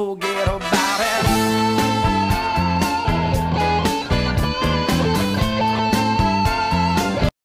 fogueira